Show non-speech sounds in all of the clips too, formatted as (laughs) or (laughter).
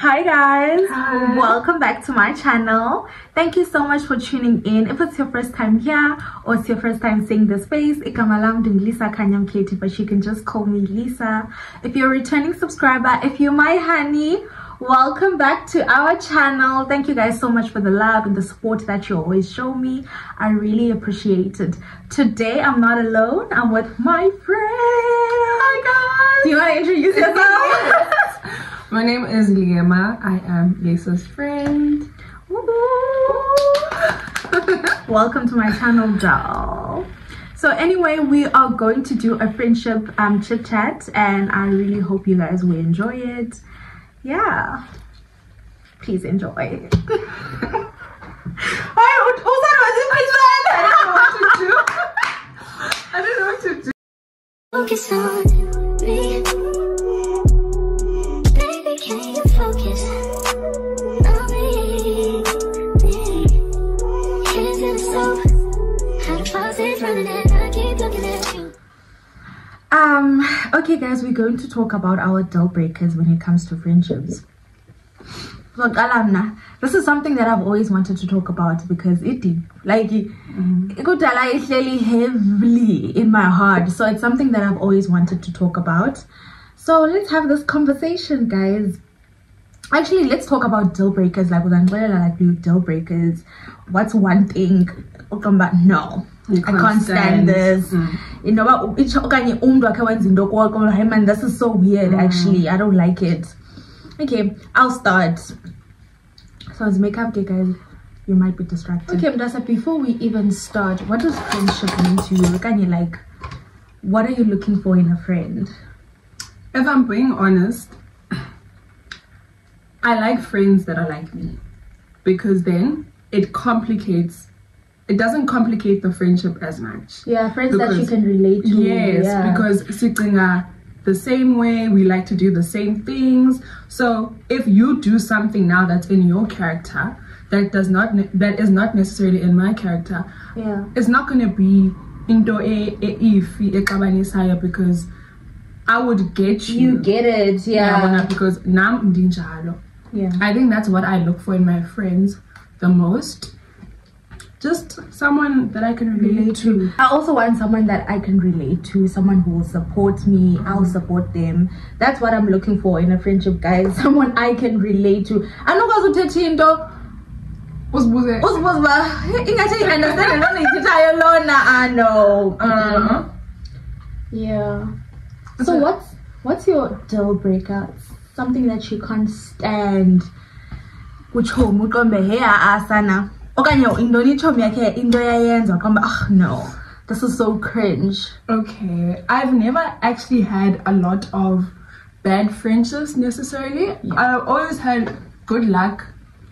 Hi guys, Hi. welcome back to my channel. Thank you so much for tuning in. If it's your first time here or it's your first time seeing this face, ikamalam Lisakhanya Mketi, but you can just call me Lisa. If you're a returning subscriber, if you're my honey, welcome back to our channel. Thank you guys so much for the love and the support that you always show me. I really appreciate it. Today I'm not alone, I'm with my friend. Hi guys. Do you want to introduce (laughs) yourself? (laughs) My name is Liema. I am Lisa's friend. (laughs) Welcome to my channel, doll. So anyway, we are going to do a friendship um chit chat, and I really hope you guys will enjoy it. Yeah, please enjoy. (laughs) I also (laughs) I don't know what to do. Focus on me. Okay, guys, we're going to talk about our deal breakers when it comes to friendships. Look, Alamna, this is something that I've always wanted to talk about because it did like mm-hmm. it got really heavily in my heart. So it's something that I've always wanted to talk about. So let's have this conversation, guys. Actually, let's talk about deal breakers. Like with Andrea, like deal breakers. What's one thing? But no, You Mm, I can't stand this. Mm. You know okanye umntu wakhe wenza into kodwa hey man, this is so weird. Mm. Actually, I don't like it. Okay, I'll start. So as makeup day, guys, you might be distracted. Okay, Mdasa, before we even start, what does friendship mean to you? Can you like, what are you looking for in a friend? If I'm being honest, I like friends that are like me because then it complicates. It doesn't complicate the friendship as much. Yeah, friends that you can relate to. Yes, yeah. because Sitinga the same way, we like to do the same things. So if you do something now that's in your character that does not that is not necessarily in my character, yeah. it's not gonna be into a exabanisayo because I would get you. You get it, yeah. because nam ndinjalo. Yeah. I think that's what I look for in my friends the most. Just someone that I can relate to. I also want someone that I can relate to, someone who will support me, I'll support them. That's what I'm looking for in a friendship, guys. (laughs) Someone I can relate to. Anokwazi uthetha into Uzibuze- uzibuze uba ingathi i-understand lona ithithayo lona ah no Uh-huh. yeah so what's what's your deal breaker something that you can't stand kutshomi uqombe hey asana okanye intoni itshomi yakhe into yayenza uqombe ah no this is so cringe Okay, I've never actually had a lot of bad friendships necessarily. I've always had good luck,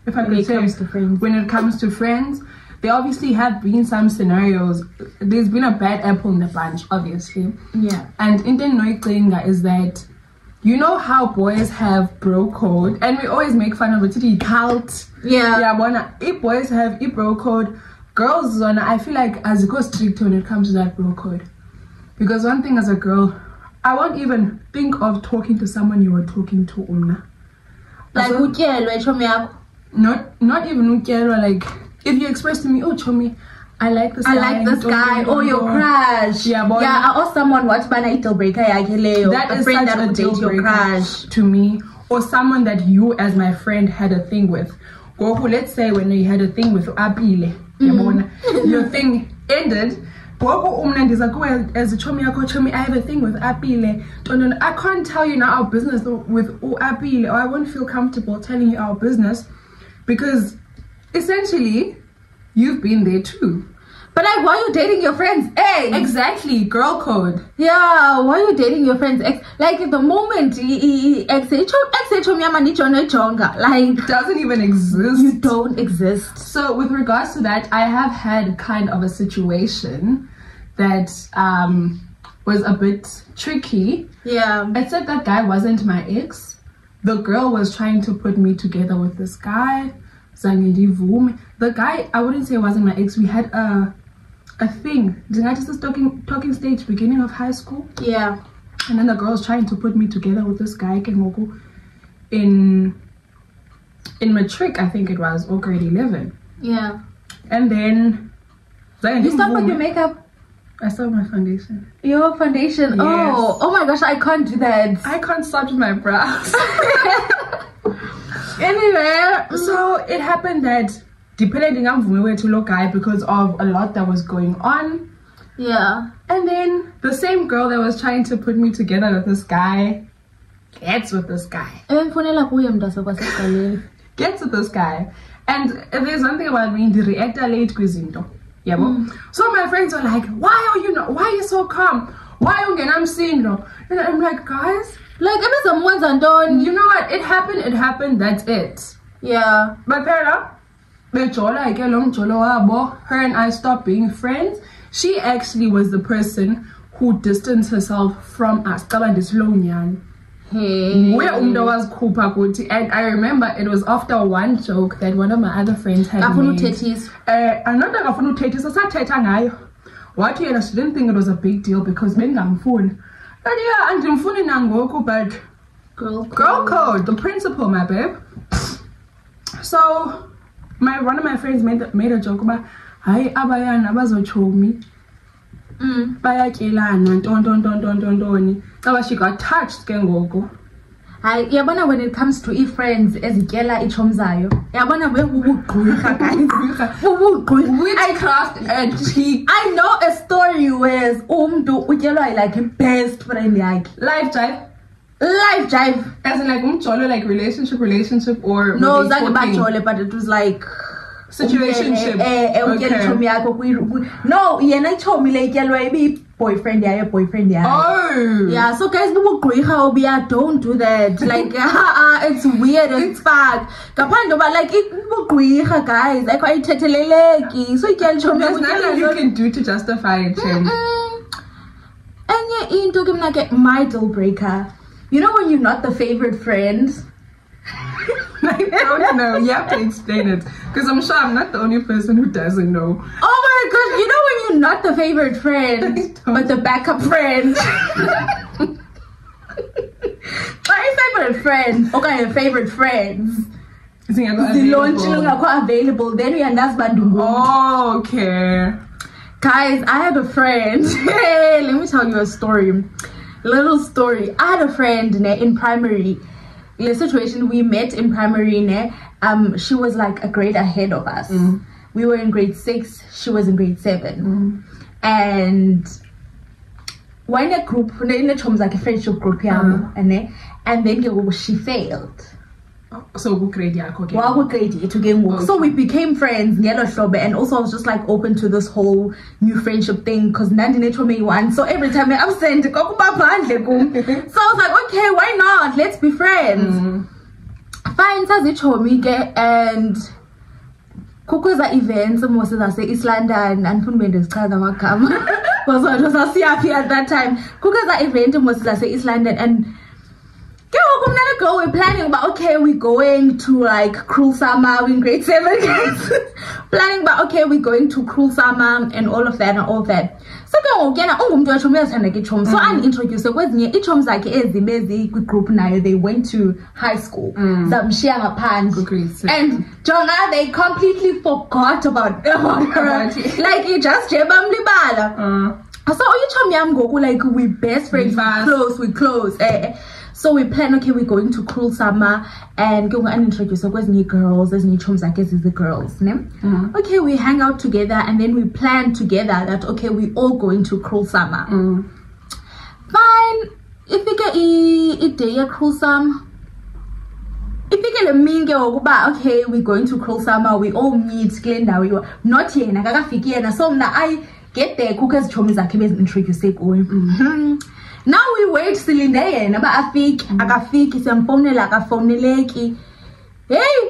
if I When could it say, comes to friends. When it comes to friends, there obviously have been some scenarios. There's been a bad apple in the bunch, obviously. yeah And in the Noikinga is that you know how boys have bro code, and we always make fun of it. It's cult. yeah Yeah, bona if boys have a bro code, girls zona I feel like as go strict when it comes to that bro code. Because one thing as a girl, I won't even think of talking to someone you were talking to umna. like utyelwe yakho Not not even ukyelwa, like if you express to me, oh chomi, I like this I guy. like this don't- guy don't- or your crush Yeah, but- yeah or someone what bana i-deal breaker yakhe leyo That a is friend that a would date your crush to me, or someone that you, as my friend, had a thing with. Goku, let's say when you had a thing with Apile, mm. yabona, (laughs) your thing ended. Goku umna ndiza kuwe as a chomi yako chomi, I have a thing with Apile. Tonon, I can't tell you now our business with Apile, or I won't feel comfortable telling you our business because essentially you've been there too. But like why are you dating your friends ex Exactly, girl code. yeah why are you dating your friends ex like the moment ex ex etshomi yam andijona ijonga like Doesn't even exist. you don't exist So, with regards to that, I have had kind of a situation that um, was a bit tricky. yeah I said that guy wasn't my ex. The girl was trying to put me together with this guy. The guy, I wouldn't say wasn't my ex. We had a a thing. Ndingathi this talking talking stage beginning of high school. yeah And then the girl's trying to put me together with this guy ke ngoku in in matric, I think it was, or grade 11. Yeah. And then. You start with your makeup, I started my foundation. your foundation. Oh, yes. Oh, oh my gosh, I can't do that. I can't start with my brows. (laughs) anyway, so it happened that depending on went to look guy because of a lot that was going on. yeah. And then the same girl that was trying to put me together with this guy gets with this guy. ebemfonela kuye mntase kwasekuqaleni (laughs) Gets with this guy. And there's one thing about me, the reactor late kwizinto. Yeah, mm. So my friends are like, why are you not why are you so calm? Why are you I'm seeing no? And I'm like, guys, like ebezamwenza done you know what? It happened, it happened, that's it. yeah baphela bejola ke lo mjolo wabo her and i stopped being friends. She actually was the person who distanced herself from us. Caba ndisilow nyani hey. Nguye umntu owazikhupha kuthi and i remember it was after one joke that one of my other friends had afuna made. uthethisa Eh, not akafuna uthethisa sathetha ngayo wathi yena she didn't think it was a big deal because bendingamfuni and yeah andimfuni nangoku but girl Girl code, the principal, my babe. So, my one of my friends made made a joke about, "Hi, abayana bazochomi, mm. bayatyelana, nton nton nton nton nton ntoni." Caba she got touched ke ngoku. hayi yabona when it comes to ii-friends ezityela itshomi zayo yabona bebubugqwirha (laughs) guys bubugqwirha Witchcraft and he I know a story where umntu utyelwa like i-best friend yakhe life jive. Life jive As in like umjolo like relationship relationship or no were they zange talking? bajole but it was like Situationship. Eh, eh, Okay. itshomi yakho kwi- kwi- no yena itshomi le ityelwa ibiyi-boyfriend yayo boyfriend yayo Oh. Yeah, so guys, bubugqwirha obia, don't do that. (laughs) Like, uh, it's weird as fuck. Ngaphandle ba like bubugqwirha guys, ayikho ayithetheleleki. So ityela itshomi There's nothing you can do to justify it, enye into ke mna ke my deal breaker you know when you're not the favorite friend (laughs) I don't know. You have to explain it because I'm sure I'm not the only person who doesn't know. oh my god you know when you're not the favorite friend (laughs) but the backup friend (laughs) my favorite friend okay your favorite friends zilontshe Oh, lungakho available then uyandazi uba ndingu okay. Guys, I had a friend. Hey, let me tell you a story. Little story. I had a friend ne, in primary. In a situation we met in primary, ne, um, she was like a grade ahead of us. Mm. We were in grade six, she was in grade seven. Mm. And when a group, in a chums like a friendship group, uh-huh. yam, ne, and then ke ngoku she failed. So who grade yakho ke? Wakwi-grade yethu ke ngoku. So we became friends and also I was just like open to this whole new friendship thing because ndandinetshomi eyi-one so every time phandle kum. (laughs) So I was like okay why not? Let's be friends. Fine sazitshomi ke and kukho eza events mos zase-east london andifuni ube ndizichaza amagama. (laughs) Because sasiyaphi at that time. Kukho eza event mos zase-east london and ke ngoku mna we're planning about okay we're going to like cruel summer we're in grade seven (laughs) guys planning about okay we're going to cruel summer and all of that and all that. So ke ngoku yena ungumntu wetshomi uyazithanda ke itshomi so andiintroduce kwezinye iitshomi zakhe ezibe zikwigroup nayo they went to high school. Zamshiya ngaphandle. Grade seven. and jonga they completely forgot about, (laughs) about her. (laughs) like it just nje bamlibala Uh, so uyitshomi yam ngoku like we best friends. We close we close eh, eh. So we plan okay we're going to cruel summer and ke ngoku andintroduce new girls as new chums i guess zakhe the girls ne? Mm-hmm. Okay we hang out together and then we plan together that okay we all going to cruel summer. Mm. Fine. Ifike i- iday ye-cruel summer ifike le mini ke ngoku uba okay we're going to cruel summer we all meet kule ndawo not yena kakafiki yena. So mna i get there kukho ezitshomi zakhe bezintroduce kuyo mm-hmm. Mhm. Now we wait silinde yena uba afike akafiki siyamfowunela akafowuneleki heyi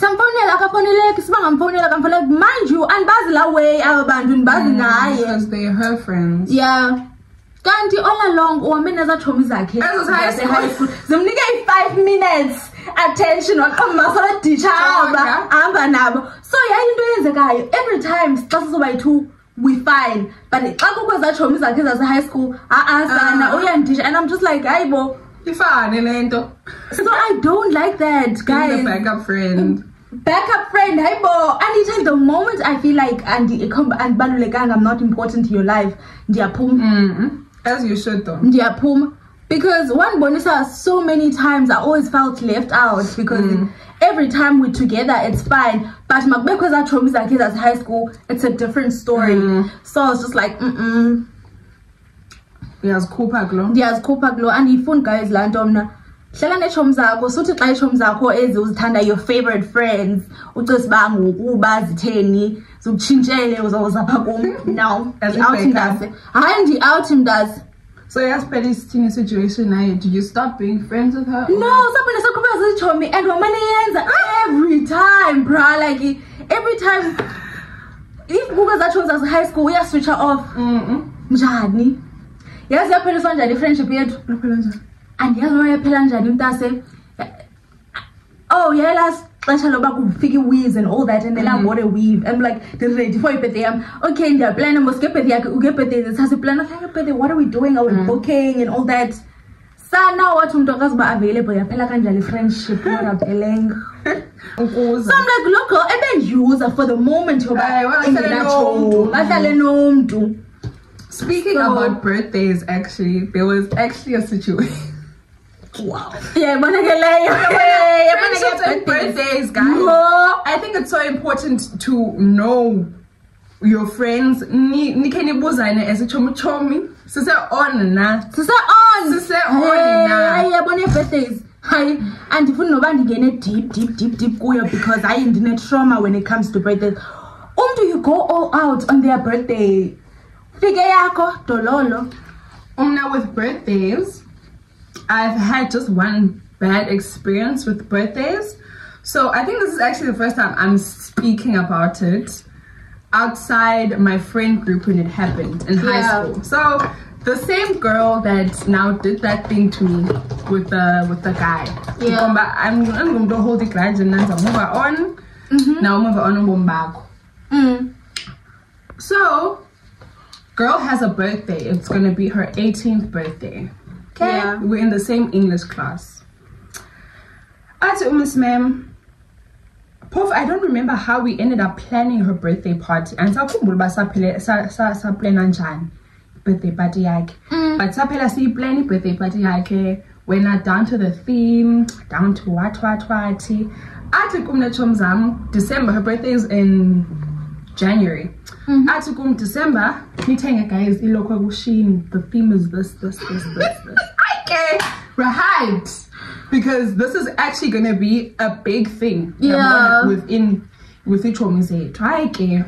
samfowunela akafowuneleki sibangamfowunela akamfowuneleki mind you andibazi laa way aba bantu ndibazi naye. because they're her friends. yeah kanti all along uhambe nezatshomi zakhe. Zimnike i-five minutes attention waqambasoditsha aba ahamba hamba nabo. So yayinto eyenzekayo every time xa sizoba yi-two we fine but xa kukho ezaa tshomi zakhe zase-high school a-a sana Ah. uyanditsha and i'm just like hayi bo ifane le nto So I don't like that, (laughs) guys. backup friend Backup friend, hi bo. Anytime the moment I feel like and and I'm not important to your life, ndiyaphuma. mm as you should though ndiyaphuma because one bonisa so many times i always felt left out because Mm. Every time we're together it's fine. But makubekho ezaa chomi zakhe zase high school it's a different story. Mm. so i was just like mm-mm. Uyazikhupha kulo ndiyazikhupha kulo andiyifuni guys laa nto mna hlala neetshomi zakho suthi xa iitshomi zakho ezi uzithanda your favorite friends ucisa uba ngokuba zitheni zikutshintshele uzawuzapha kum. No As ndi-out i-backup. mntase hayi ndi-out mntase so yasiphela isithini situation naye did you stop being friends with her No, sabona sakhupha ziitshomi and wamane yenza every time bra like every time. If kuke zatshomi zase-high school uyaswitcha off. Mm njani? Yazi yapheliswa njani i-friendship yethu. Andiyazi uba yaphela njani mntase oh yayelast xesha loba kufika i-weaves and all that and then i bought a weave. I'm like ndiready for ibirthday. Yam okay ndiyaplana mos ngebirthday yakhe ngebirthday sasiplana okay ngebirthday what are we doing? Are we booking and all that sana wathi umntu akazuba available yaphela kanjani i-friendship ingaphelanga (laughs) ukuze. So i'm like lo girl ebendiuser for the moment yoba Aye, wahlale ingenatshomi nomntu. bahlale nomntu. Speaking So- about birthdays actually there was actually a situation. Wow. Yayibona ke leyo. Yabona (laughs) Friendships ke and birthdays. birthdays guys. No. i think it's so important to know your friends Ni- nikhe nibuzane as ichomichomi sise on na. Sise-on Sise-on na. hayi yabona ii-birthdays hayi andifuni noba ndingene deep deep deep deep kuyo because hayi ndine-trauma when it comes to birthdays. Umntu you go all out on their birthday. Fike yakho dololo. Umna with birthdays, I've had just one bad experience with birthdays. So I think this is actually the first time I'm speaking about it outside my friend group when it happened in high school. So the same girl that now did that thing to me with the with the guy. Yeah. I'm I'm going to hold the grudge and then move on. Now move on ubomi bakho. mm. So, girl has a birthday. It's gonna be her 18th birthday. Okay, Yeah. we're in the same English class. Athi Miss Ma'am. Prof, I don't remember how we ended up planning her birthday party. And sakhumbula uba saphele sa sa sa plana njani birthday party yakhe. Mm. But saphela siyiplan i-birthday party yakhe. Went down to the theme, down to what what what. Athi kum netshomi zam, December, her birthday is in January. Mm-hmm. Athi kum December, nithenge guys ilokho kushini. The theme is this, this, this, this, this. (laughs) We're hyped because this is actually gonna be a big thing. Yeah. Within with ichomi zethu. Hayi ke.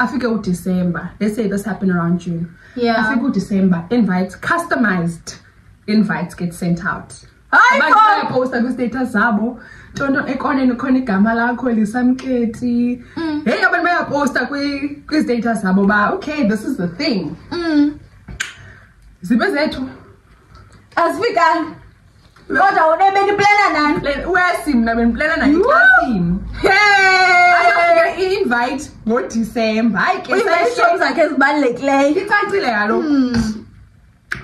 Afike uDecember. Let's say this happened around June. Yeah. Afike uDecember. Invites customized invites get sent out. Hayi Abantu bo! bayaposta kwi-status zabo ntonto ekoneni khona igama lakho lisamketi heyi abantu bayaposta kwi- kwi-status zabo ba okay this is the thing Mm. zibe zethu asifikanga kodwa une beniplana nani? Wesi mna hey! Ayofika i-invite ngodisemba. Hayi ke uyibeshomi zakhe ezibalulekileyo. Icacile kaloku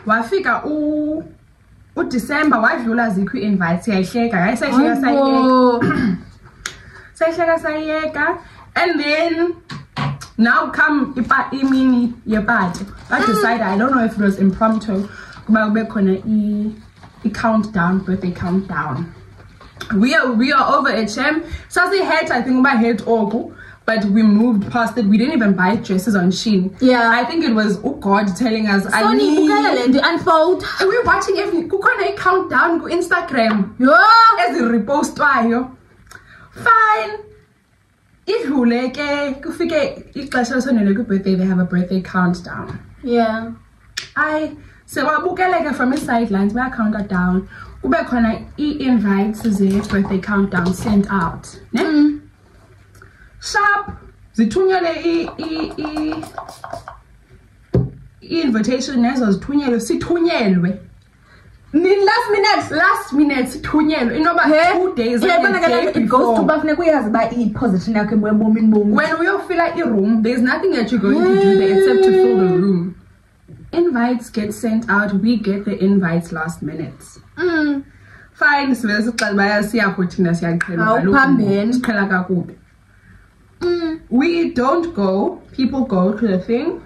wafika u udisemba wadlula zikho ii-invites siyayihleka hayi sayihleka sayiyeka sayihleka. Sayiyeka and then now come imini yepati badecide i don't know if it was impromptu kuba kube khona i- i-countdown birthday countdown we are we are over at Shem. Sassy hat, I think about head ogu, but we moved past it. We didn't even buy dresses on Shein. Yeah. I think it was oh God telling us I soni need. bukela le nto unfold And we're watching every i-countdown ku Instagram yho ezirepostwayo. Fine. Idlule ke kufike ixesha lesondele kwi-birthday they have a birthday countdown. yeah I sewabukeleka from i-sidelines baya-counter down. Kube khona ii-invites ze-birthday countdown sent out ne? Mm. sharp zithunyelwe i- i- i- i-invitation nezo zithunyelwe sithunyelwe. Last minute last minute sithunyelwe. Inoba two days Yeah, like ibona the ke day le- it goes to uba funeka uyazi uba i-position yakho ebomini bomi when uyofila i-room there's nothing that you're going to do there except to fill the room invites get sent out we get the invites last minute Mm. fine sivele sixela uba siyapho thina siyaqhela Hawu, kaloku phambeni. siqhela kakubi Mm. we don't go people go to the thing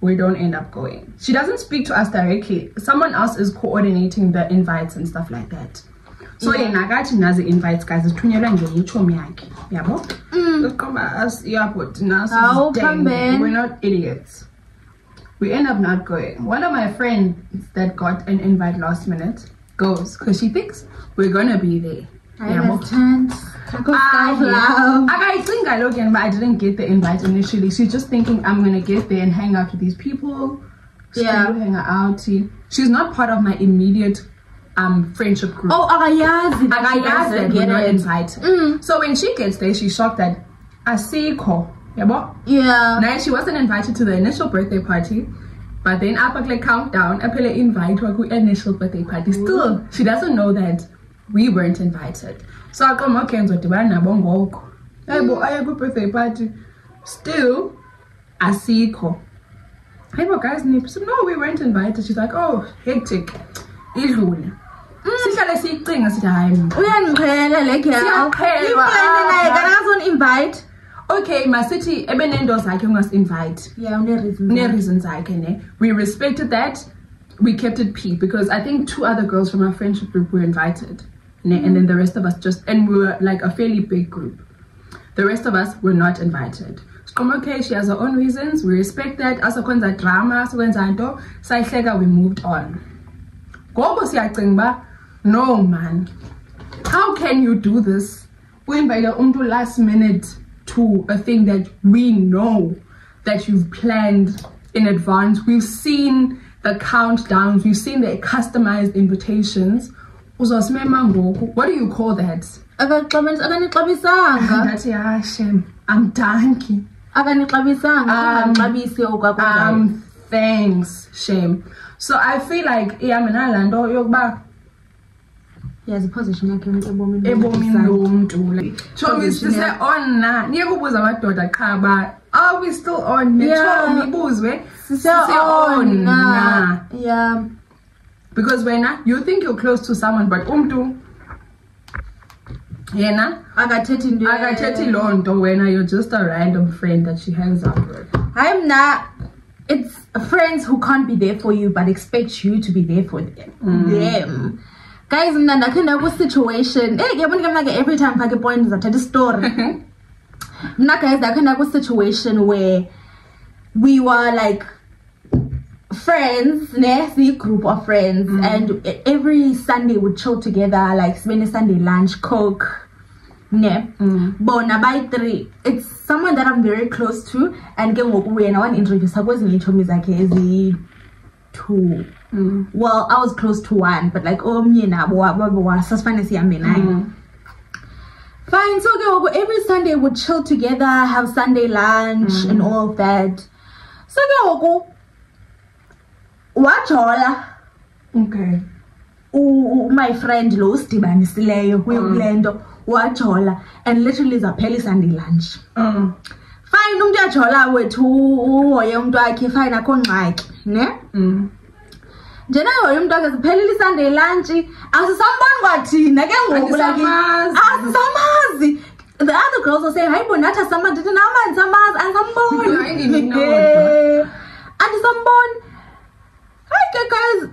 we don't end up going she doesn't speak to us directly someone else is coordinating the invites and stuff like that so yena akathi nazi invites guys zithunyelwa ngenye itshomi yakhe yabo. Uqomba us yabo thina Hawu, sideng. phambeni. we're not idiots we end up not going one of my friends that got an invite last minute goes because she thinks we're gonna be there yabo Understand? I, Self-love. I think I look but I didn't get the invite initially. She's just thinking I'm gonna get there and hang out with these people. Yeah. Hang out. She's not part of my immediate um friendship group. Oh, akayazi. that she Akayazi doesn't that we're get it. invited. Mm. So when she gets there, she's shocked that I see Asiko. Yabo? Yeah. Now she wasn't invited to the initial birthday party. But then up like countdown, apele invite to initial birthday party. Still, she doesn't know that we weren't invited. So I come okay and nabo ngoko. Hayibo aye ku birthday party. Still asikho. Hayibo guys nip. So no, we weren't invited. She's like, "Oh, hectic." Idlule. Mm. Sihlale siyicinga sithi hayi uyandiqhela le girl Siyaqhelwa ifriend naye apha. kanakazon-invite okay masithi ebenento zakhe ungasi-invite yeah une-reason ne-reason zakhe ne? We respected that. We kept it p because i think two other girls from our friendship group were invited ne? and mm-hmm. then the rest of us just and we were like a fairly big group. The rest of us were not invited. Siqoma, okay she has her own reasons. We respect that. Asokwenza drama sokwenza nto. Sayihleka we moved on. Ngoku siyacinga uba no man. How can you do this? Uinvite umntu last minute to a thing that we know that you've planned in advance. We've seen the countdowns. We've seen the customized invitations. What do you call that? Akaxabis- akanixabisanga. (laughs) Ngathi shem amdanki akanixabisanga Um, um thanks shame so i feel like I'm ihambelana laa nto yokuba yazi iposition yakhe ebomini ebomini tshomi Position sise on na niye kubuza amadoda qha uba are we still on? Yeah. netshomi ibuzwe sise-on oh, oh, na na yeah. Because wena you think you're close to someone but umntu yena akathethi into akathethi loo nto wena you're just a random friend that she hangs out with. Hayi mna it's friends who can't be there for you but expect you to be there for them, mm. them. Guys mna ndakhe ndakwisituation eyi eh, yabona ke mna ke every time fake point ndizathetha istory. (laughs) Mna guys ndakhe ndakwisituation where we were like friends ne siyi-group of friends mm. and every sunday would chill together like spend ne-sunday lunch cook ne. Mm. Bona bayi-three it's someone that i'm very close to and ke ngoku yena wanintroduce kwezinye iitshomi zakhe ezi-two well i was close to one but like omnye nabo wabo sasifane sihambe naye Fine, so okay, every Sunday we'd chill together, have Sunday lunch and all of that. So okay, wajola okay. U- u- my friend lo usidibanisileyo kuyo kule nto. Wajola and literally zaphela isunday lunch. Mm. fine umntu uyajola wethu uhoye umntu wakhe fine akho ngxaki ne? Mm. Njena yoye umntu wakhe ziphelile isunday lunch. Asisamboni kwathina ke ngoku like asisamazi. The other girls were saying hayi bona athi asamazi ndithi nam andisamazi andisamboni andisamboni. Hayi ke guys.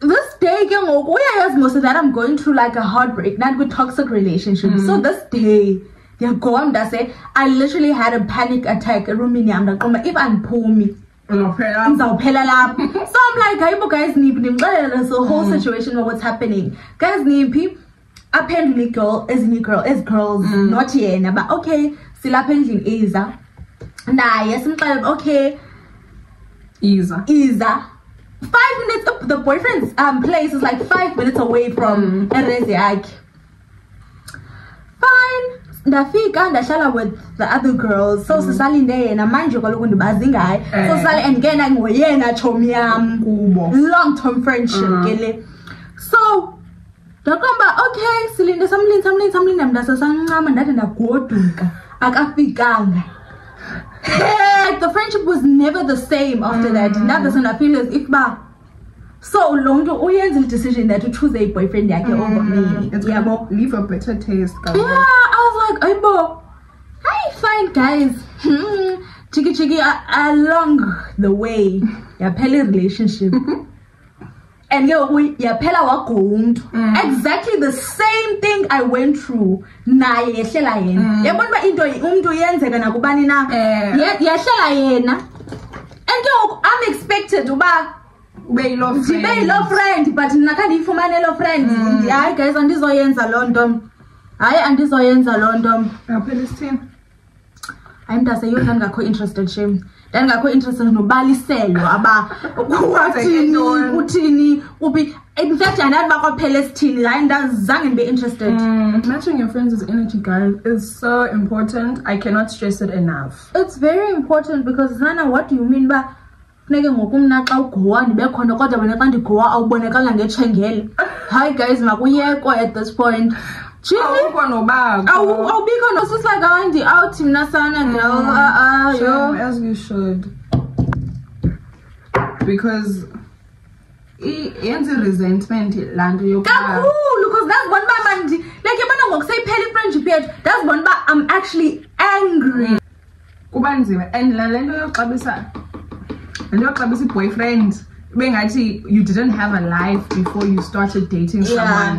This day ke ngoku uyayazi most that i'm going through like a heartbreak not with toxic relationships so this day ndiyagowa mntase i literally had a panic attack. Erumini yam ndaqomba if andiphumi Lapho. So i'm like hayibo guys niphi ndimxelele the whole mm. situation of what's happening? Guys niphi? Aphendule igirl ezinye girl ezi girls mm. not yena but okay silapha endlini iza. Naye simxelele okay. Iza. Iza. Five minutes up the boyfriend's um place is like five minutes away from mm. yakhe. Fine ndafika ndahlala with the other girls. So sisalinde yena. Manje kaloku ndibazi ngaye. So Eh. sisale and ngena ngoyena tshomi yam. Kubo. Long term friendship ke le. So ndaqomba okay silinde samlinde samlinde samlinde. Mntasesancama ndade ndagoduka. Akafikanga. Like the friendship was never the same after that. Ndaze ndafeel as if ba so lo mntu uyenza i-decision that uchoose i-boyfriend yakhe over me. Mm, yabo? leave a better taste. yeah like aibo. Hi fine guys. Hmm, chiki chiki along the way yaphela i-relationship. And ke ngoku yaphela wago umntu Mm. exactly the same thing i went through naye yehlela yena. Yabona uba into umntu yenzeka nakubani na? Yahlela Eh. Yehlela yena. And ke ngoku i'm expected uba Ube yiloo ndibe friend. yiloo friend but mna khe ndiyifumane loo friend. Mm. hayi guys andizoyenza loo nto hayi andizoyenza loo nto Yaphela isithini? hayi mntaseyo ndandingakho interested shame ndandingakho interested nobaliselwa aba ntoni? kuthini uphi in fact andazi uba kwaphela esithini hayi ndazange ndibe interested Mm, matching your friends' energy, guys, is so important. I cannot stress it enough. it's very important because nana what do you mean uba funeke ngoku mna xa ugowa ndibe khona kodwa wena xa ndigowa awubonakala ngetshengele (laughs) hayi guys makuyekwe at this point Awukho nobakho. awu- awubikho nosusaka wandiawuthi mna sana girl ah, ah, Shame, yo as you should. Because yenza i-resentment laa nto yokuba kakhulu because ndazibona uba mandi like yabona ngoku seyiphela ifriendship yethu ndazibona uba i'm actually angry kuba nzima and la le nto yoxabisa le nto yoxabisa i-boyfriend ibe ngathi you didn't have a life before you started dating Yeah.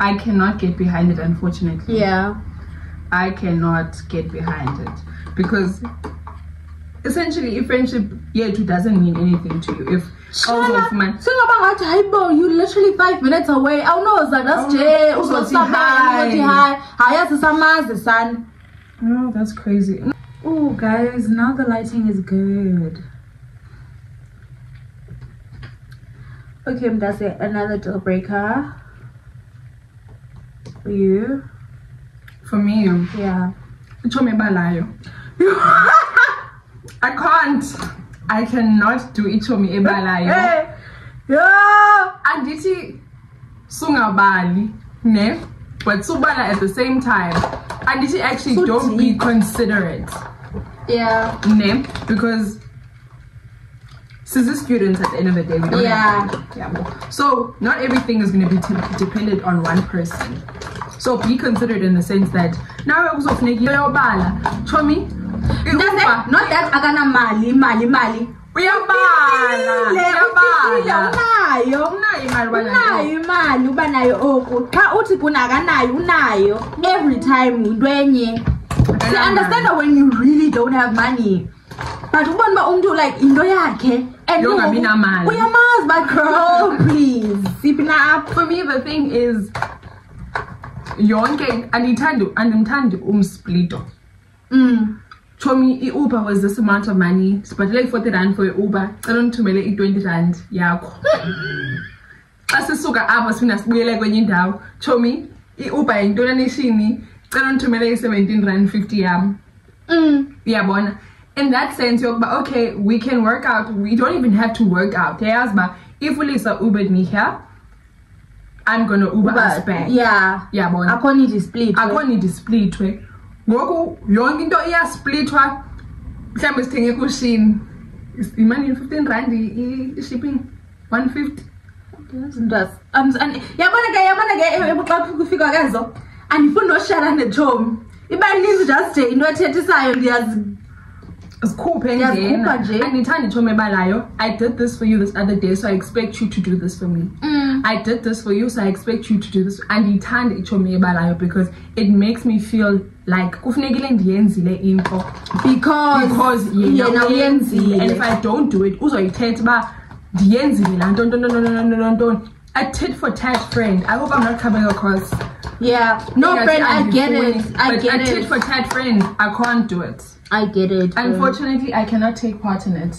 I cannot get behind it unfortunately. Yeah. I cannot get behind it. Because essentially if friendship yethu doesn't mean anything to you if awuzofumana singoba ngathi hayi bo you literally five minutes away. Awunoza ndasije Awunoza, uzothi uzosabela hi. uzothi hayi hayi asisamazi sana oh that's crazy. Oh guys now the lighting is good. Okay that's it another deal breaker for you for me um, yeah utshomi ebalayo (laughs) I can't. I cannot do ichomi ebalayo hey yeah. And andithi sungabali ne? But subala at the same time. And andithi actually So don't be considerate. Yeah. Ne? Because sizi students at the end of the day we don't Yeah. have yeah. so not everything is going to be t- dependent on one person. So be considerate in the sense that nawe kuzofuneka into yobala chomi not that akanamali imali imali uyabala Ufikile, ufikile, uyabala unayo imali ubana unayo imali uba nayo oku. Xa uthi kuna akanayo unayo. Every time yinto enye. Understand that when you really don't have money but ubona uba umntu like into yakhe and namali. uyamazi uba girl (laughs) please siphi na apha for me the thing is yonke andiyithandi andimthandi umsplito mm. chomi i-uber was this amount of money sibhatele i-forty rand for i-uber cela undithumele i-twenty rand Yako. (laughs) As a sugar, I yakho xa sisuka apho siphinda sibuyele kwenye indawo chomi i-uber yintoni anishini cela undithumele i-seventeen rand fifty yam Mm. uyabona in that sense yokuba okay we can work out. We don't even have to work out. Yayazi uba if ulisa ubered me here i'm gonna uber us back yeah. Yabona akho need isplit akho need isplithwe ngoku yonke into iyasplithwa mhlawumbi sithenge kushini imani fifteen rand i- i-shipping one fifty? Um, and- yabona ke yabona ke eh, xa kufika kezo andifuni noshara netshomi iba ninzi just nje into ethethisayo ndiyazi zikhuphe Ndiyazikhupha nje. andithandi itshomi ebalayo. I did this for you this other day so i expect you to do this for me. Mm. I did this for you, so I expect you to do this. And ithanda ichomi ebalayo because it makes me feel like kufunekile ndiyenzile into because because yena uyenzile. and if I don't do it uzayithetha uba ndiyenzile laa nto ntontoni a tit for tat friend. I hope I'm not coming across. Yeah. No friend i get it. I get a tit for tat friend I can't do it i get it girl. unfortunately I cannot take part in it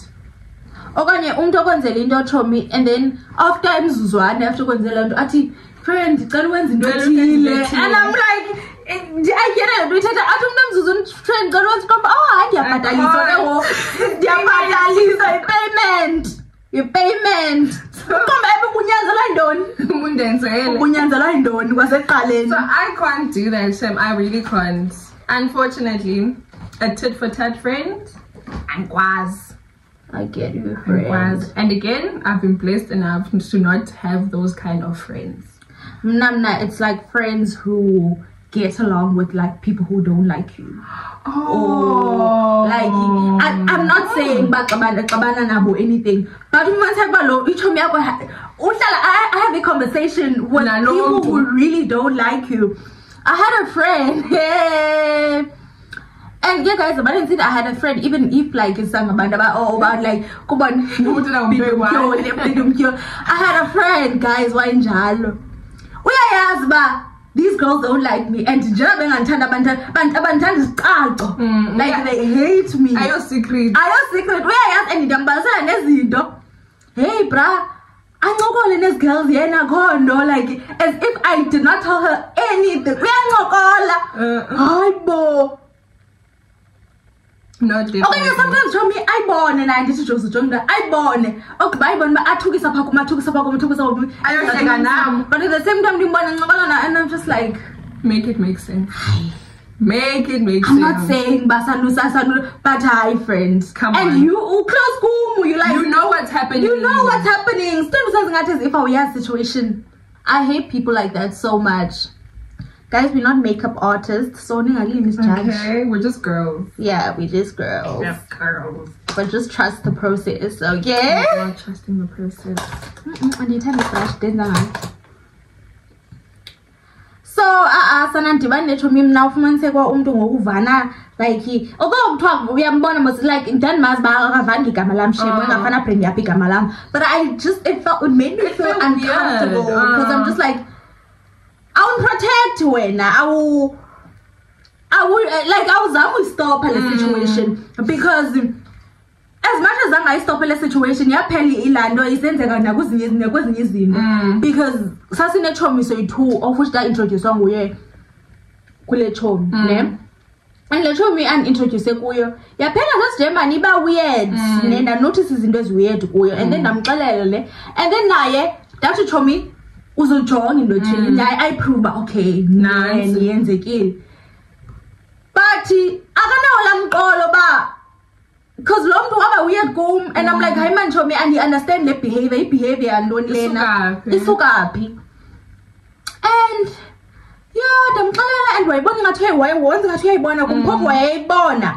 okanye umntu okwenzela into tshomi and then after imzuzwane after kwenzela nto athi friend ndicela ukwenza into into ethile ethile." and i'm like eh, i get it nto ithetha athi umntu omzuzu friend ndicela ukwenza ikomba oh hayi ndiyabhataliswa ke ngoku ndiyabhataliswa yi-payment (laughs) yi-payment ukomba ebe ubunyanzelwa yintoni Mundenzele. ubunyanzelwa yintoni kwasekuqaleni So I can't do that, Shem. I really can't. Unfortunately, a tit for tat friend, Angkwazi. I get you, friend. And again, I've been blessed enough to not have those kind of friends. Mna, mna, it's like friends who get along with like people who don't like you. Oh, Like I, I'm not oh. saying baxabana xabana nabo anything, but umatheka uba lo ichomi yakho ha- uhlala I, I have a conversation with Nalo people who really don't like you. I had a friend. (laughs) And yeah, guys, but I didn't say that I had a friend, even if like it's some about about oh about like come on, Ukuthi na umphe one. bidumkyo. I had a friend, guys, wayenjalo. Uyayazi ba these girls don't like me. And njengoba bengandithanda abantu abandithanda isicaco Mm, like they hate me. Ayo secret. ayo secret? Uyayazi and ndiyambalisela nezinto hey bra. Ancokole nezi girls yena kho nto like as if i did not tell her anything. Uyancokola Uh, hayi bo not okanye sometimes jomi ayibone naye ndithi josi jongi ayibone ogqiba ayibone uba athukisa phaa kum athukisa phaa kum athukisa phaa kum Ayohleka nam. but at the same time ndimbone ncokola na and i'm just like Make it make sense. Make it make sense. I'm not saying basanusa sanu, but hi friends. Come and on. And you close kumu, you like You know what's happening. you know what's happening. Still something that is if I were situation. I hate people like that so much. Guys, we're not makeup artists, so ningali misjudge. Okay, we're just girls. Yeah, we just girls. Just girls. But just trust the process, okay? We're not trusting the process. Mm-mm, and you fresh, didn't I? so a-a sana ndibani netshomi mna ufumaniseke umntu ngokuvana like although kuthiwa uyambona mos like ndandimazi uba akavanga igama lam shem Oh. engafana bring yaphi igama lam but i just it felt it made me feel uncomfortable because i'm Ah. just like awundiprotect wena awu awu like awuzami uyistopha le Mm. situation because as much as angayistophe le situation yaphela ilaa nto isenzeka nakwezinye nakwezinye izinto. Mm. because sasinetshomi soyi-two of which ndaintrodyuswa nguye kule tshomi Mm. ne? And le tshomi andintrodyuse kuyo yaphela sasijemani iba weird ne? Ndanotice izinto eziweird kuyo. And then ndamxelela le. And then naye ndathi tshomi uzojonga into ethile. Mm. ayiprove uba okay Nantsi. yenzekile but akanawo laa mqolo uba because lo mntu waba weird kum and i'm like hayi man tshomi andiunderstand le behavior ibehavior yantoni lena Isukaphi? isuka phi and yha ndamxelela and wayibona ingathi uyayi- waye- wenza ngathi uyayibona kum phofu wayeyibona.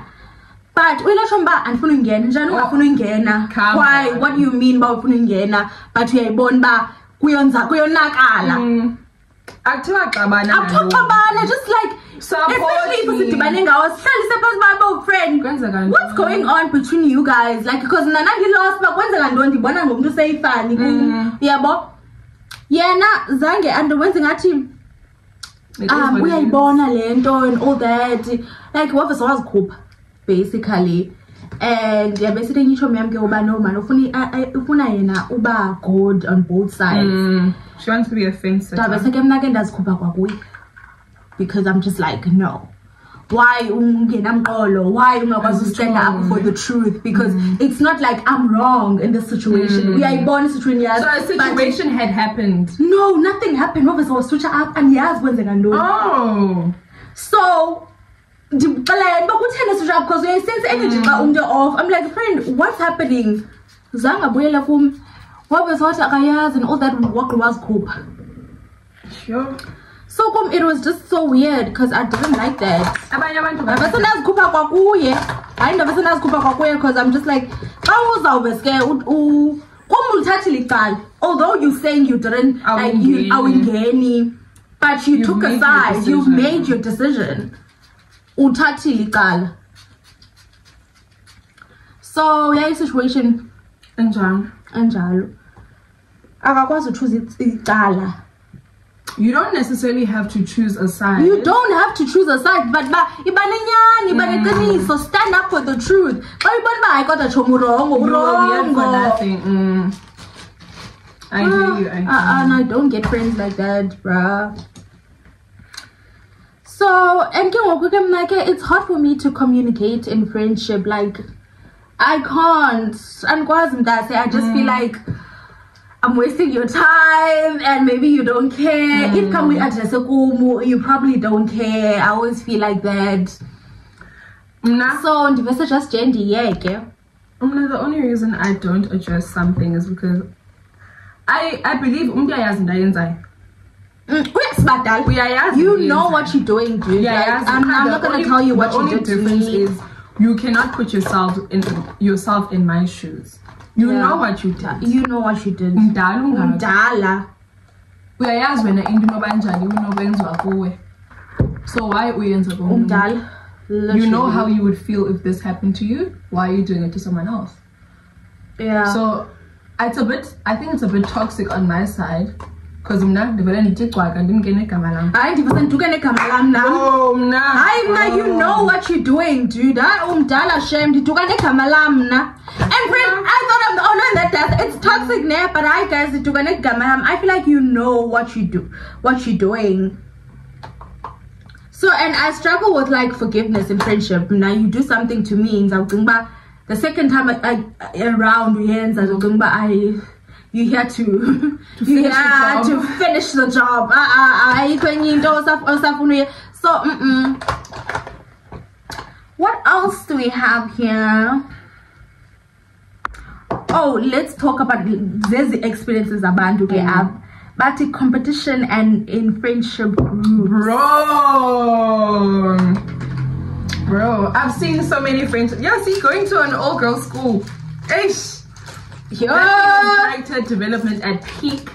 But uyiletsho mba andifuna uyingena njani ungafuna uyingena why? what do you mean uba ufuna uyingena but uyayibona uba kuyonza kuyonakala. Mm. Akuthiwa xabana akuthiwa xabana just like Support especially if me. sidibane ngawo sihlalise phantsi babo friend what's going on between you guys? Like because mna nandilost uba kwenzeka ntoni ndibona ngomntu seyifani kum Mm. uyabo? Yena zange andiwenze ngathi It is what um uyayibona le nto and all that. Like wave sewazikhupha basically and yabe sithi enye itshomi yam ke uba no man ufuna ufuna yena uba good on both sides Mm. She wants to be a fence ndabe sitter. seke mna ke ndazikhupha kwakuye because i'm just like no why ungenamqolo why ungakwazi ustand up for the truth because it's not like i'm wrong in this situation Mm. uyayibona situation yazi So a situation had happened. no nothing happened obviously was-switcha up andiyazi kwenzeka ntoni Oh. so ndixelela yena uba kutheni switch up because uyayisense energy xa mm. umntu off. I'm like friend what's happening? Zange abuyele kum. Wabe sewathi akayazi and all that waqi wazikhupha. Sure. so kum it was just so weird because i didn't like that. Abanye abantu ndabe sendazikhupha kwakuye. Hayi ndabe sendazikhupha kwakuye because i'm just like xa uzawube ske u- u- kum ulithathile icala although you saying you didn't like you Awungeni. awungeni but you You've took a side you've made your decision uthathile icala so yayisituation Njani? enjalo enjalo akakwazi utshuza icala You don't necessarily have to choose a side. You don't have to choose a side, but ba iba nenyani, iba neqiniso, stand up for the truth. Xa uyibona uba hayi kodwa tshomi urongo, You will be in for urongo. Mm. I hear you. I hear Uh, uh, you. and I don't get friends like that, bruh. So, and ke ngoku ke it's hard for me to communicate in friendship. Like, I can't. Mntase, I just feel mm. like I'm wasting your time and maybe you don't care. If mm. can we address you probably don't care. I always feel like that. So ndive suggest ndiyeke mna, the only reason I don't address something is because I I believe umntu uyayazi into ayenzayo. Mm, uyasibadala Uyayazi you into know what you're doing dude Yeah, like, I'm, I'm not gonna only- tell you what the you only did to me is you cannot put yourself in yourself in my shoes. You Yeah. know what you did. you know what you did Mdala ungaka. umdala Uyayazi wena into inoba njani unokwenziwa kuwe. So why uyenza komunye? umdala You know how you would feel if this happened to you. Why are you doing it to someone else? yeah So it's a bit. I think it's a bit toxic on my side. Because mna ndivele ndithi cwaka ndimngene igama lam. hayi ndive sendiduke negama lam nam. Oh mna. hayi mna you know what you're doing dude. Hayi umdala shem ndiduka negama lam mna. And friend i thought i'm the only one that does it's toxic ne? But hayi guys ndiduka negama lam. I feel like you know what you do what you're doing. So and i struggle with like forgiveness in friendship. Now you do something to me ngizawucinga uba the second time I, I, around uyenza ngizocinga uba i you here to, (laughs) you finish the here job. to finish the job Ah, ah, ah, ayikho enye into osaf- osafuna so mm-mm. what else do we have here oh let's talk about the experiences abantu ke Mm. but bathi competition and in friendship group Bro. Bro, I've seen so many friends. Yeah, see, going to an all girls school. Ish. Yeah. Character development at peak.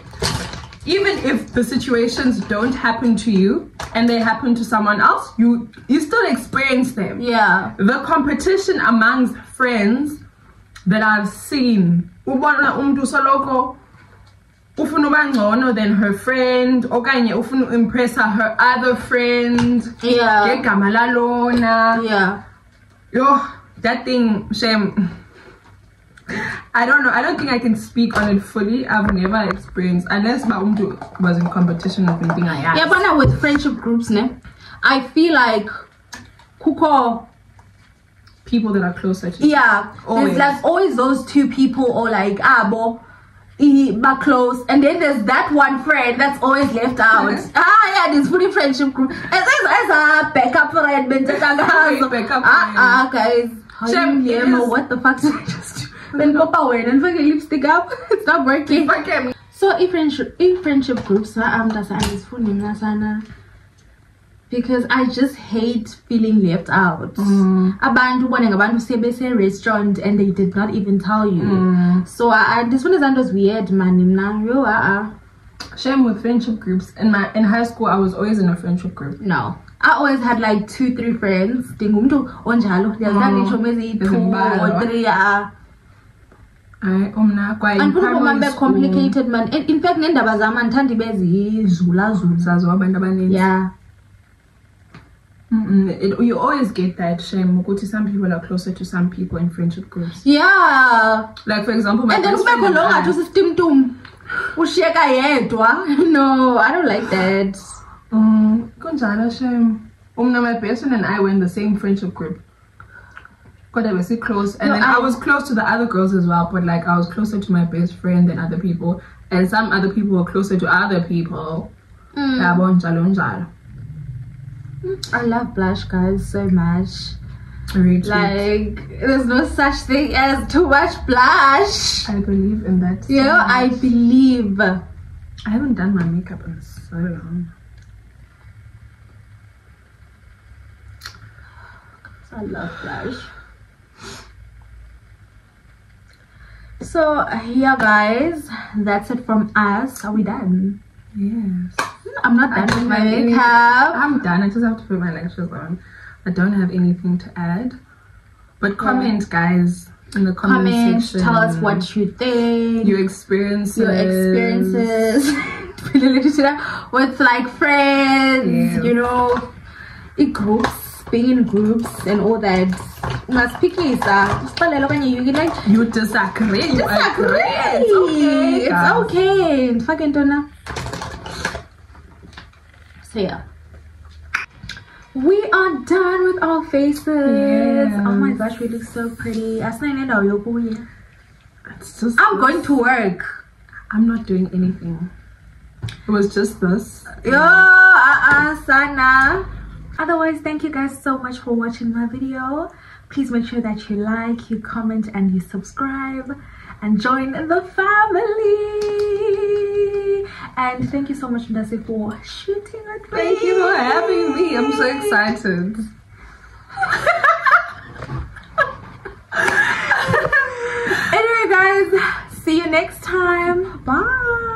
Even if the situations don't happen to you and they happen to someone else, you you still experience them. yeah The competition amongst friends that I've seen. Ubona umntu soloko ufuna uba ngcono than her friend okanye ufuna uimpressa her other friend yeah ngegama lalona yeah yo that thing shame I don't know. I don't think I can speak on it fully. I've never experienced unless my umntu was in competition with anything I asked. yeah but with friendship groups ne i feel like kuko people that are closer to yeah Always. there's like always those two people or like abo i- but close and then there's that one friend that's always left out ah yeah this fully friendship group as as, a backup friend. (laughs) Backup ah ah guys Shem, Liam, what the fuck did (laughs) I just do? (laughs) Then go power and fucking lipstick up. (laughs) It's not working. Okay. So in friendship in friendship groups, I'm sana because I just hate feeling left out. Mm. Abantu ubone ngabantu sebese restaurant and they did not even tell you. Mm. So I, I this one is was weird, man. Yo, uh, Shame with friendship groups. In my in high school, I was always in a friendship group. no. I always had like two, three friends. Ndingumntu onjalo. There's not Mm. literally maybe two or three. Uh, I umna kwaye in and people primary be school, complicated, man. In, fact, nendaba zam andithandi bezizula zula. zazo abantu abaninzi. Yeah. Mm-mm. It, you always get that shame some people are closer to some people in friendship groups. Yeah. Like for example, my and then kubekho lo ngathi usistimtum ushiyeka yedwa (laughs) no i don't like that Mm, kunjalo shame. Umna, my best friend and I were in the same friendship group. Kodwa we see close, and No, then I, I- was close to the other girls as well. But like I was closer to my best friend than other people, and some other people were closer to other people. Mm. Yabo njalo njalo. i love blush guys so much Retweet. like there's no such thing as too much blush I believe in that. so you know i believe I haven't done my makeup in so long. i love blush so yeah guys that's it from us are we done Yes. i'm not I done with my makeup I'm done. I just have to put my lashes on. I don't have anything to add. But comment, guys, in the comment, comment section. tell us what you think your experiences. your experiences (laughs) with like friends, Yeah. you know, in groups, being in groups and all that. Ungasikhiphisa. Usixelele okanye you like You disagree. You disagree. agree. It's okay. It's okay. Ndifake ntona. So yeah. We are done with our faces. Oh my Yes. gosh, we look so pretty. Asinayo nendawo yokuya. It's just. I'm going to work. I'm not doing anything. It was just this. Yo, uh-uh, sana. Otherwise thank you guys so much for watching my video. Please make sure that you like you comment and you subscribe and join the family. And thank you so much Ndase for shooting with me. Thank you for having me. I'm so excited. (laughs) anyway guys see you next time. Bye